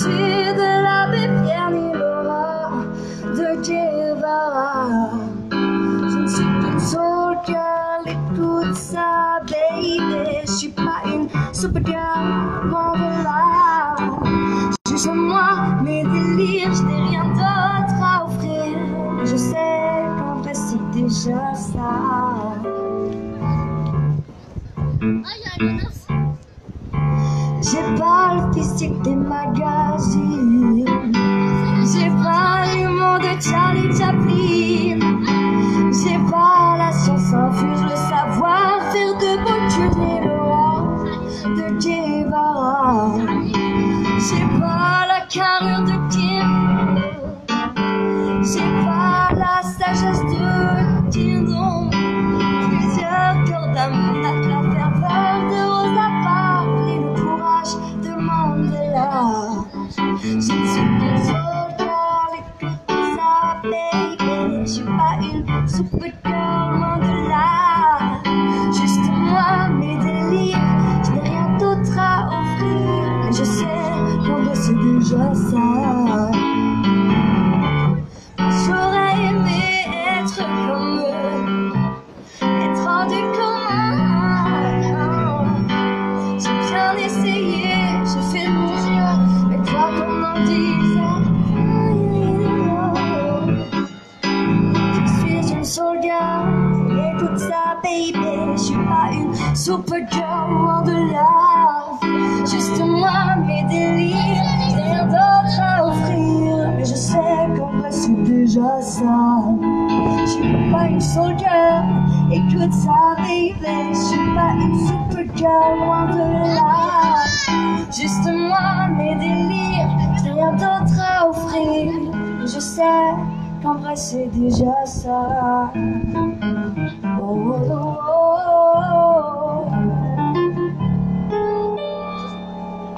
suis de l'abbé Pierre ni Laura de Guevara. Je ne suis qu'une soul girl, écoute ça, baby. Je suis pas une super girl, loin de là. Juste moi, mes délires, je n'ai rien d'autre à offrir. Je sais qu'en vrai c'est déjà ça. J'ai des. J'ai pas l'humour de Charlie Chaplin. J'ai pas la science infuse, le savoir-faire de Laura de Guevara. J'ai pas la carrure de Kim. J'ai pas la sagesse de Dindon. Plusieurs cœurs d'amour Suis qu'une soldat, écoute ça, baby. Je suis pas une super loin de là. Juste moi, mes délires, je n'ai rien d'autre à offrir. Je sais qu'en vrai c'est déjà ça. Baby. Je suis pas une super girl, loin de là. Juste moi, mes délires, rien d'autre à offrir, mais je sais qu'en vrai c'est déjà ça. Je suis pas une soul écoute ça, baby. Je suis pas une super girl, loin de là. Juste moi, mes délires, rien d'autre à offrir. Mais je sais qu'en vrai c'est déjà ça. Oh no.